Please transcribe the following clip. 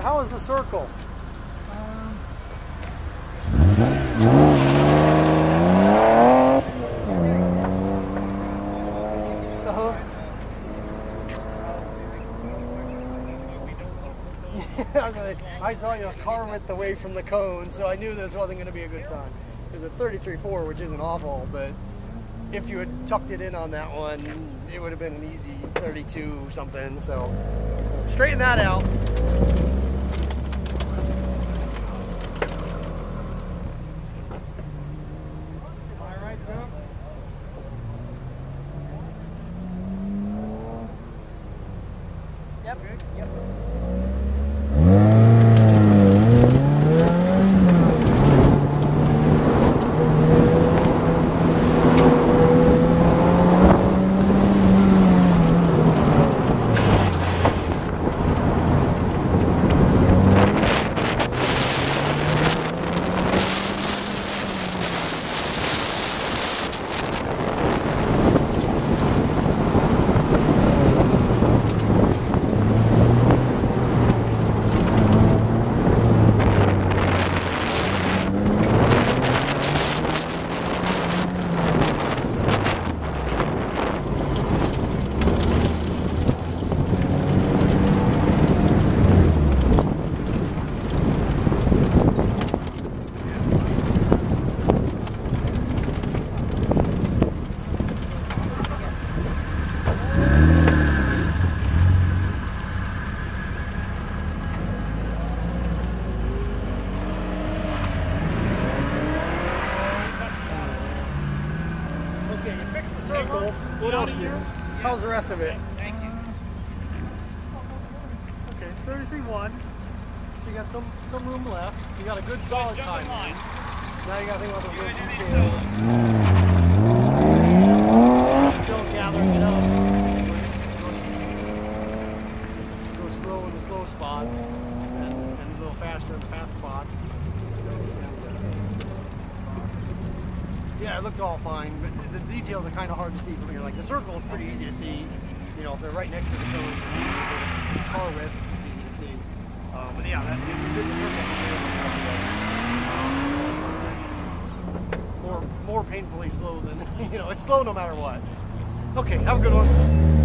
how is the circle? Uh-huh. I saw your car width away from the cone, so I knew this wasn't going to be a good time. It was a 33.4, which isn't awful, but if you had tucked it in on that one, it would have been an easy 32 something. So straighten that out. Yep. Yep. Okay, you fixed the circle. What else? You, how's the rest of it? Thank you. Okay, 33.1. So you got some some room left. You got a good solid time. line. Now you got to think about those You little gonna do these details. Still gathering it up. Go slow in the slow spots, and, and a little faster in the fast spots. Yeah, it looked all fine, but the, details are kind of hard to see from here. Like the circle is pretty easy to see. You know, if they're right next to the cone, the car width, it's easy to see. Um, but yeah, that, circle more more painfully slow than you know. It's slow no matter what. Okay, have a good one.